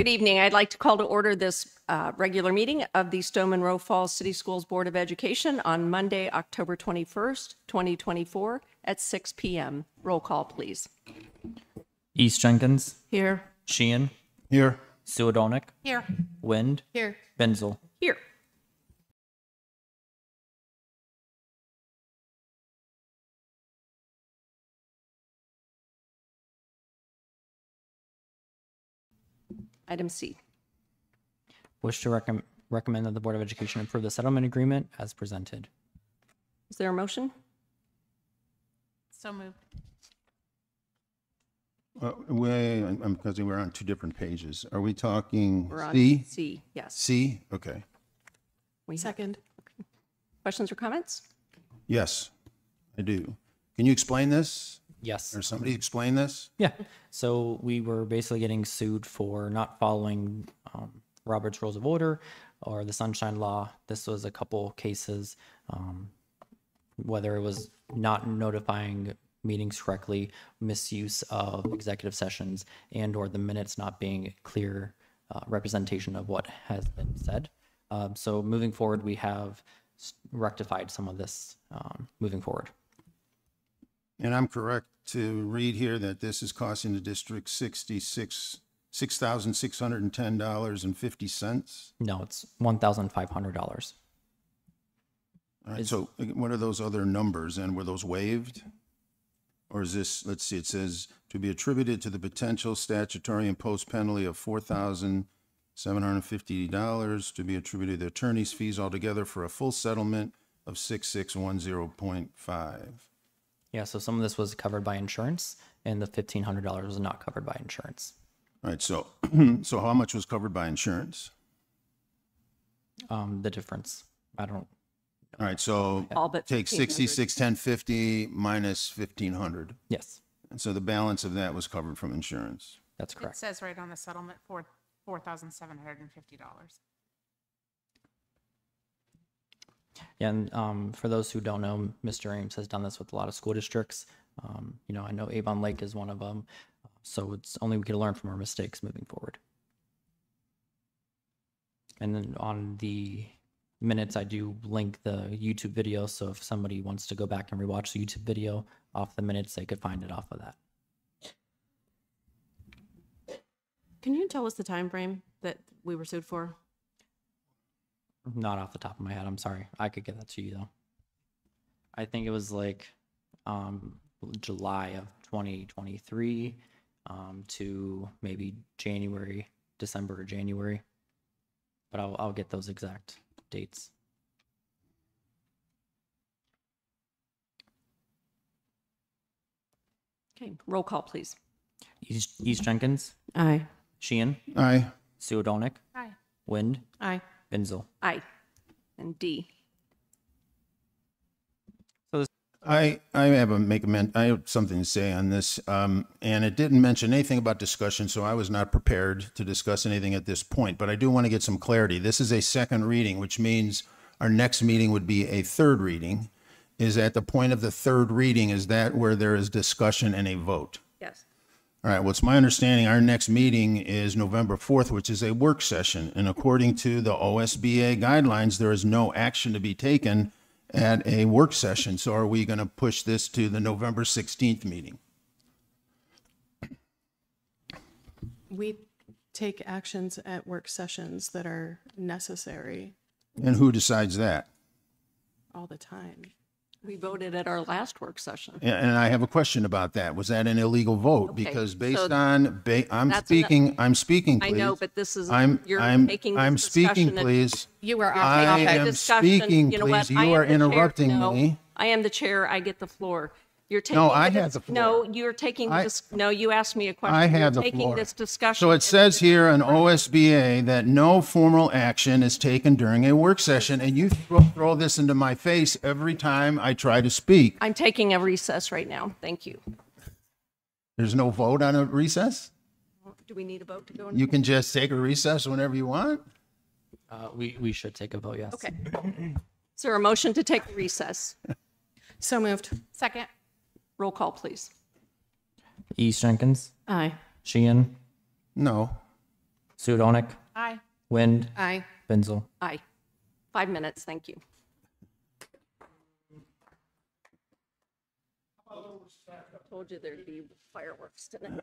Good evening. I'd like to call to order this uh, regular meeting of the Stow-Monroe Falls City Schools Board of Education on Monday, October 21st, 2024 at 6 PM. Roll call, please. East Jenkins, Here. Sheehan, Here. Suadonic, Here. Wind, Here. Benzel. Here. Item C. Wish to recommend recommend that the Board of Education approve the settlement agreement as presented. Is there a motion? So moved. Uh, Wait, I'm, I'm- because we're on two different pages. Are we talking We're on C? C, yes. C? Okay. We have Second. questions or comments? Yes, I do. Can you explain this? Yes. Or somebody explain this? Yeah. So we were basically getting sued for not following um, Robert's Rules of Order or the Sunshine Law. This was a couple cases, um, whether it was not notifying meetings correctly, misuse of executive sessions, and or the minutes not being clear uh, representation of what has been said. Um, so moving forward, we have rectified some of this um, moving forward. And I'm correct to read here that this is costing the district sixty-six, six thousand six hundred and ten dollars and fifty cents? No, it's one thousand five hundred dollars. All right, so uh, what are those other numbers and were those waived? Or is this, let's see, it says to be attributed to the potential statutory imposed penalty of four thousand seven hundred and fifty dollars to be attributed to the attorney's fees altogether for a full settlement of six six one zero point five. Yeah, so some of this was covered by insurance, and the fifteen hundred dollars was not covered by insurance. All right, so, so how much was covered by insurance? Um, the difference, I don't. All right, so All but take 1,500. sixty-six ten fifty minus fifteen hundred. Yes, And so the balance of that was covered from insurance. that's correct. It correct. says right on the settlement, four, four thousand seven hundred and fifty dollars. Yeah, and um, for those who don't know, Mr. Ames has done this with a lot of school districts. Um, you know, I know Avon Lake is one of them, so it's only we can learn from our mistakes moving forward. And then on the minutes, I do link the YouTube video, so if somebody wants to go back and rewatch the YouTube video off the minutes, they could find it off of that. Can you tell us the time frame that we were sued for? Not off the top of my head. I'm sorry. I could get that to you though. I think it was like um, July of 2023 um, to maybe January, December or January. But I'll, I'll get those exact dates. Okay, roll call, please. East, East Jenkins, Aye. Sheehan, Aye. Suadonic, Aye. Wind, Aye. Benzel. Aye. And D. I, I have a make a men, I have something to say on this. Um, and it didn't mention anything about discussion, so I was not prepared to discuss anything at this point, but I do want to get some clarity. This is a second reading, which means our next meeting would be a third reading. Is at the point of the third reading, is that where there is discussion and a vote? Yes. All right, well, it's my understanding our next meeting is November 4th, which is a work session. And according to the OSBA guidelines, there is no action to be taken at a work session. So are we going to push this to the November 16th meeting? We take actions at work sessions that are necessary And who decides that? all the time. We voted at our last work session. And and I have a question about that. Was that an illegal vote? Okay, Because so based on, ba- I'm that's enough- speaking, I'm speaking, I please. know, but this is, I'm, you're I'm, taking this I'm speaking, discussion and- please. You are off I topic. am discussion. speaking, You know what? please. I You am are the chair. interrupting No, me. I am the chair. I get the floor. You're taking. No, I the had dis- the No, you're taking I- this, no, you asked me a question. I You're have the Taking floor. this discussion. So it and- says here in OSBA that no formal action is taken during a work session, and you throw, throw this into my face every time I try to speak. I'm taking a recess right now. Thank you. There's no vote on a recess? Do we need a vote to go? into- You can just take a recess whenever you want? Uh, we, we should take a vote, yes. Okay. Is there a motion to take a recess? So moved. Second. Roll call, please. East Jenkins, Aye. Sheehan, No. Sudonik, Aye. Wind, Aye. Binzel. Aye. Five minutes, thank you. Told you there'd be fireworks tonight.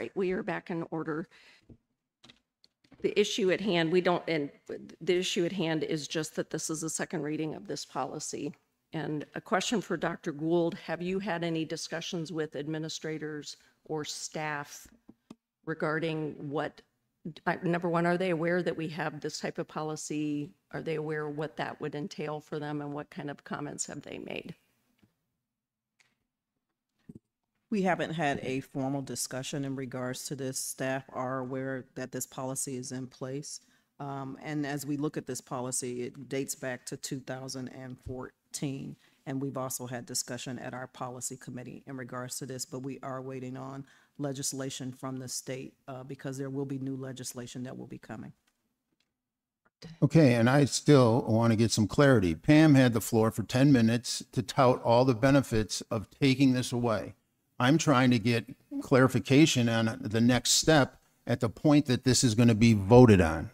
Right, we are back in order. The issue at hand, we don't, and the issue at hand is just that this is a second reading of this policy. And a question for Dr. Gould, have you had any discussions with administrators or staff regarding what, number one, are they aware that we have this type of policy? Are they aware what that would entail for them and what kind of comments have they made? We haven't had a formal discussion in regards to this. Staff are aware that this policy is in place. Um, and as we look at this policy, it dates back to two thousand and fourteen. And we've also had discussion at our policy committee in regards to this, but we are waiting on legislation from the state, uh, because there will be new legislation that will be coming. Okay, and I still want to get some clarity. Pam had the floor for 10 minutes to tout all the benefits of taking this away. I'm trying to get clarification on the next step at the point that this is going to be voted on.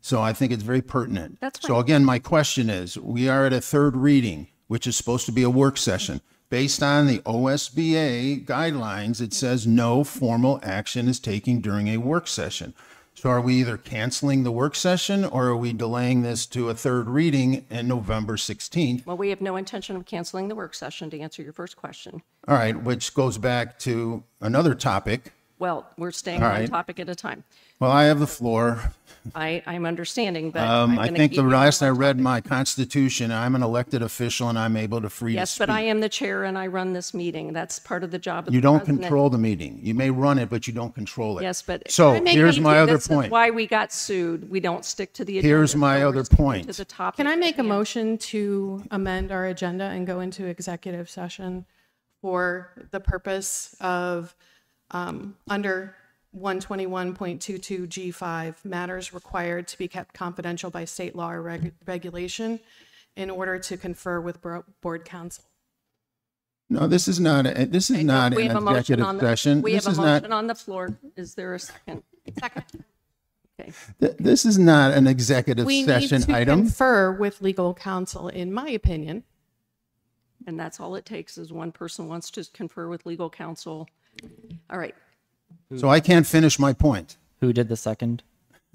So I think it's very pertinent. That's So again, my question is, we are at a third reading, which is supposed to be a work session. Based on the OSBA guidelines, it says no formal action is taken during a work session. So are we either canceling the work session or are we delaying this to a third reading in November 16th? Well, we have no intention of canceling the work session to answer your first question. All right, which goes back to another topic. Well, we're staying All one right. topic at a time. Well, I have the floor. I, I'm understanding, but Um, I'm I gonna think keep the you on last I one read topic. my constitution, I'm an elected official and I'm able to free to Yes, speak. but I am the chair and I run this meeting. That's part of the job of the You don't president. control the meeting. You may run it, but you don't control it. Yes, but. So I make here's a- my other this is point. why we got sued. We don't stick to the agenda. Here's my so we're other sticking point. To the topic. Can I make a motion to amend our agenda and go into executive session for the purpose of, um, under 121.22 G5, matters required to be kept confidential by state law or reg- regulation in order to confer with bro- board counsel? No, this is not, a- this is not We an have a motion executive on the- session. We This have a is not, motion on the floor. Is there a second? Second. Okay. th- this is not an executive We need session to item. confer with legal counsel, in my opinion. And that's all it takes is one person wants to confer with legal counsel. All right, So I can't finish my point. Who did the second?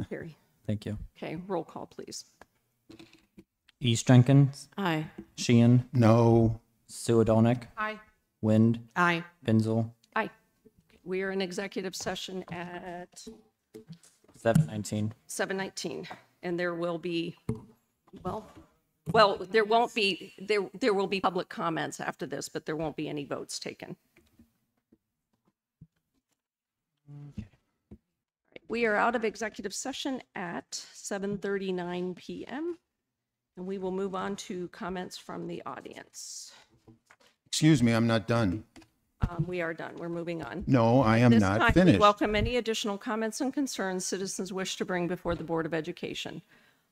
Carrie. Thank you. Okay, roll call, please. East Jenkins, Aye. Sheehan, No, Sudonik, Aye. Wind, Aye. Binzel, Aye. We are in executive session at seven nineteen. 7:19, and there will be, well, well, there won't be, there, there will be public comments after this, but there won't be any votes taken. We are out of executive session at 7:39 PM, and we will move on to comments from the audience. excuse me, I'm not done. Um, We are done. We're moving on. No, I am This not time, we finished. welcome any additional comments and concerns citizens wish to bring before the Board of Education.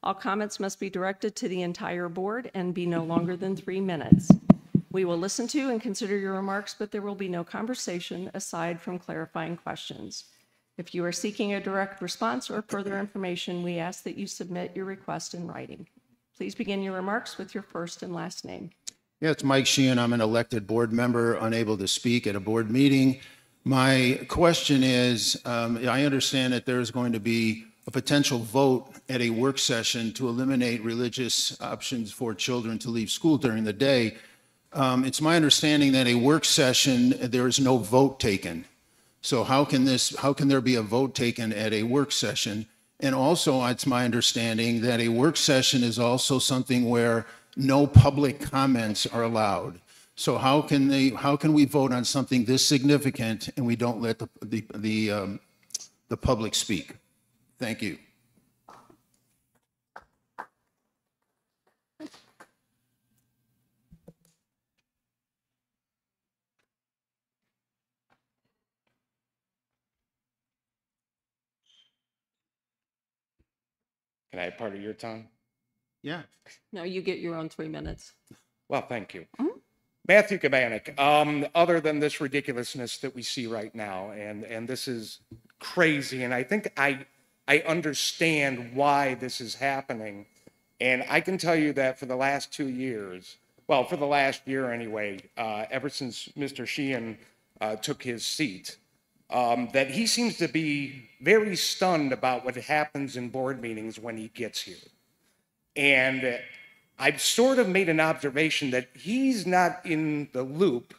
All comments must be directed to the entire board and be no longer than three minutes. We will listen to and consider your remarks, but there will be no conversation aside from clarifying questions. If you are seeking a direct response or further information, we ask that you submit your request in writing. Please begin your remarks with your first and last name. Yeah, it's Mike Sheehan. I'm an elected board member, unable to speak at a board meeting. My question is, um, I understand that there's going to be a potential vote at a work session to eliminate religious options for children to leave school during the day. Um, It's my understanding that a work session, there is no vote taken. So how can this, how can there be a vote taken at a work session? And also, it's my understanding that a work session is also something where no public comments are allowed. So how can they, how can we vote on something this significant and we don't let the, the, the, um, the public speak? Thank you. Can I have part of your time? Yeah. No, you get your own three minutes. Well, thank you. Matthew Kabanik, um, other than this ridiculousness that we see right now, and, and this is crazy, and I think I, I understand why this is happening. And I can tell you that for the last two years, well, for the last year anyway, uh, ever since Mr. Sheehan uh, took his seat, um, that he seems to be very stunned about what happens in board meetings when he gets here. And I've sort of made an observation that he's not in the loop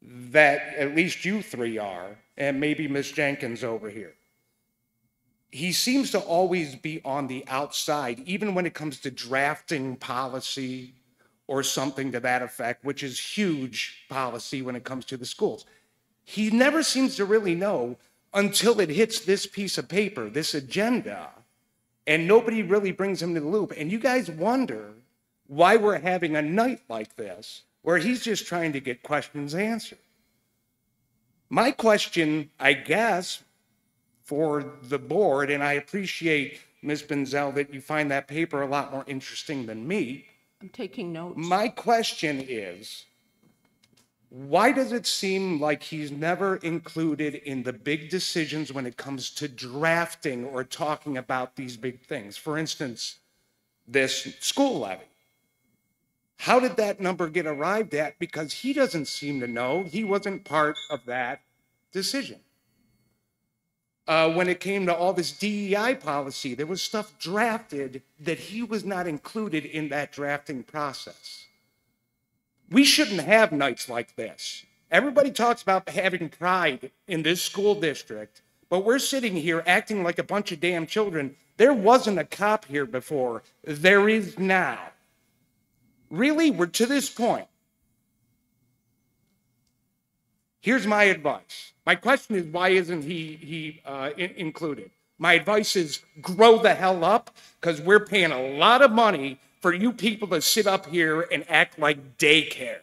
that at least you three are, and maybe Miss Jenkins over here. He seems to always be on the outside, even when it comes to drafting policy or something to that effect, which is huge policy when it comes to the schools. He never seems to really know until it hits this piece of paper, this agenda, and nobody really brings him to the loop. And you guys wonder why we're having a night like this where he's just trying to get questions answered. My question, I guess, for the board, and I appreciate, Ms. Benzel, that you find that paper a lot more interesting than me. I'm taking notes. My question is, why does it seem like he's never included in the big decisions when it comes to drafting or talking about these big things? For instance, this school levy. How did that number get arrived at? Because he doesn't seem to know. He wasn't part of that decision. Uh, when it came to all this DEI policy, there was stuff drafted that he was not included in that drafting process. We shouldn't have nights like this. Everybody talks about having pride in this school district, but we're sitting here acting like a bunch of damn children. There wasn't a cop here before, there is now. Really, we're to this point. Here's my advice. My question is, why isn't he he uh, in- included? My advice is grow the hell up because we're paying a lot of money for you people to sit up here and act like daycare.